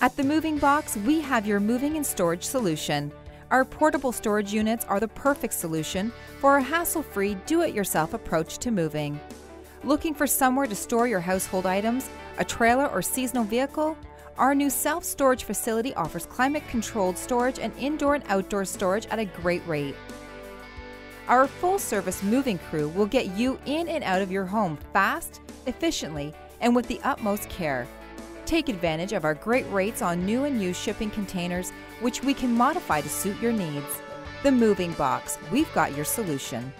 At the Moving Box, we have your moving and storage solution. Our portable storage units are the perfect solution for a hassle free, do it yourself approach to moving. Looking for somewhere to store your household items, a trailer or seasonal vehicle? Our new self storage facility offers climate controlled storage and indoor and outdoor storage at a great rate. Our full service moving crew will get you in and out of your home fast, efficiently, and with the utmost care. Take advantage of our great rates on new and used shipping containers, which we can modify to suit your needs. The Moving Box, we've got your solution.